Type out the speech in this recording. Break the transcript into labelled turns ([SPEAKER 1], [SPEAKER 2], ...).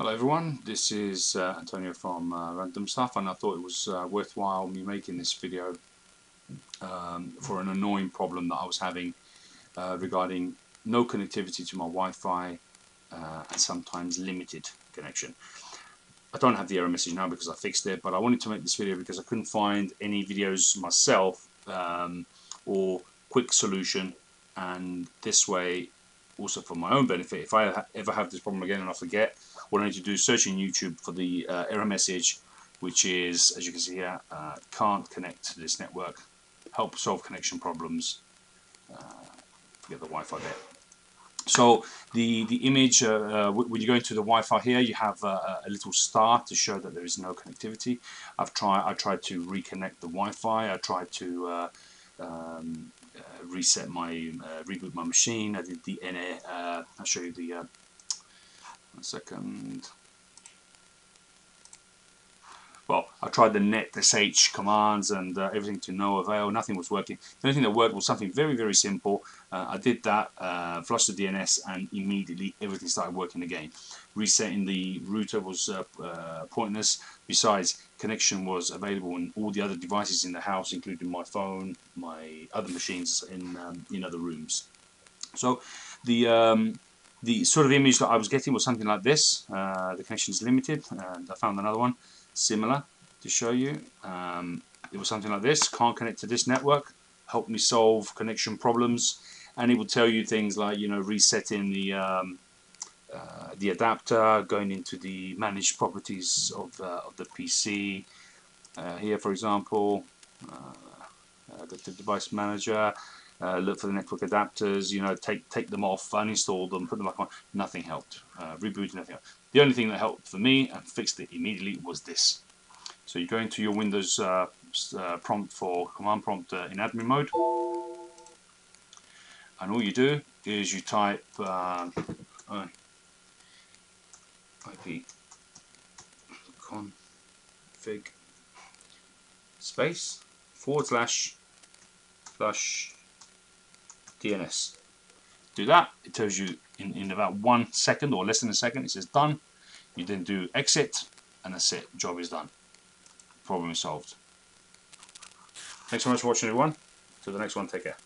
[SPEAKER 1] Hello everyone, this is uh, Antonio from uh, Random Stuff and I thought it was uh, worthwhile me making this video um, for an annoying problem that I was having uh, regarding no connectivity to my Wi-Fi uh, and sometimes limited connection. I don't have the error message now because I fixed it but I wanted to make this video because I couldn't find any videos myself um, or quick solution and this way also for my own benefit, if I ever have this problem again and I forget, what I need to do is search in YouTube for the uh, error message, which is, as you can see here, uh, can't connect to this network, help solve connection problems, uh, forget the Wi-Fi bit. So the, the image, uh, uh, when you go into the Wi-Fi here, you have a little star to show that there is no connectivity. I've tried, I tried to reconnect the Wi-Fi, I tried to uh, um, uh, reset my uh, reboot my machine. I did the NA. Uh, I'll show you the. one second. I tried the net sh commands and uh, everything to no avail. Nothing was working. The only thing that worked was something very, very simple. Uh, I did that, uh, flushed the DNS, and immediately everything started working again. Resetting the router was uh, uh, pointless. Besides, connection was available on all the other devices in the house, including my phone, my other machines in um, in other rooms. So the um, the sort of image that I was getting was something like this. Uh, the connection is limited, and I found another one similar to show you. Um, it was something like this, can't connect to this network, help me solve connection problems, and it will tell you things like, you know, resetting the um, uh, the adapter, going into the managed properties of, uh, of the PC. Uh, here, for example, uh, uh, the, device manager, uh, look for the network adapters, you know, take take them off, uninstall them, put them back on. Nothing helped. reboot, nothing helped. The only thing that helped for me and fixed it immediately was this. So you go into your Windows uh, uh, prompt for command prompt uh, in admin mode and all you do is you type um, IP config space forward slash flush DNS. Do that, it tells you in, in about one second or less than a second. It says done. You then do exit, and that's it. Job is done. Problem is solved. Thanks so much for watching, everyone. Till the next one, take care.